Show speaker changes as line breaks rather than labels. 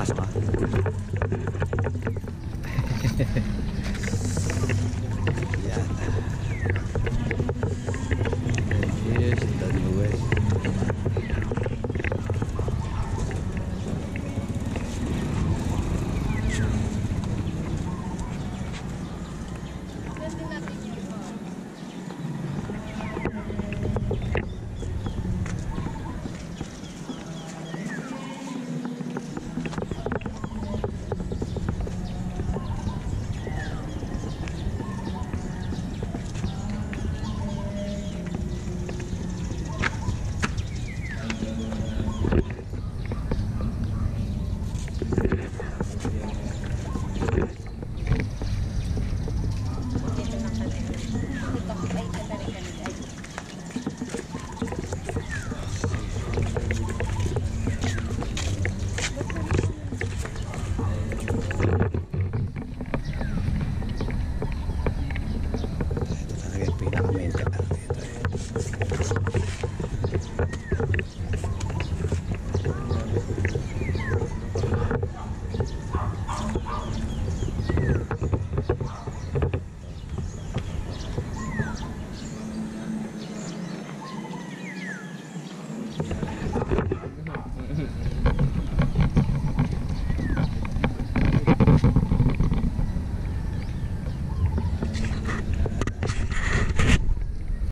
pasok ako.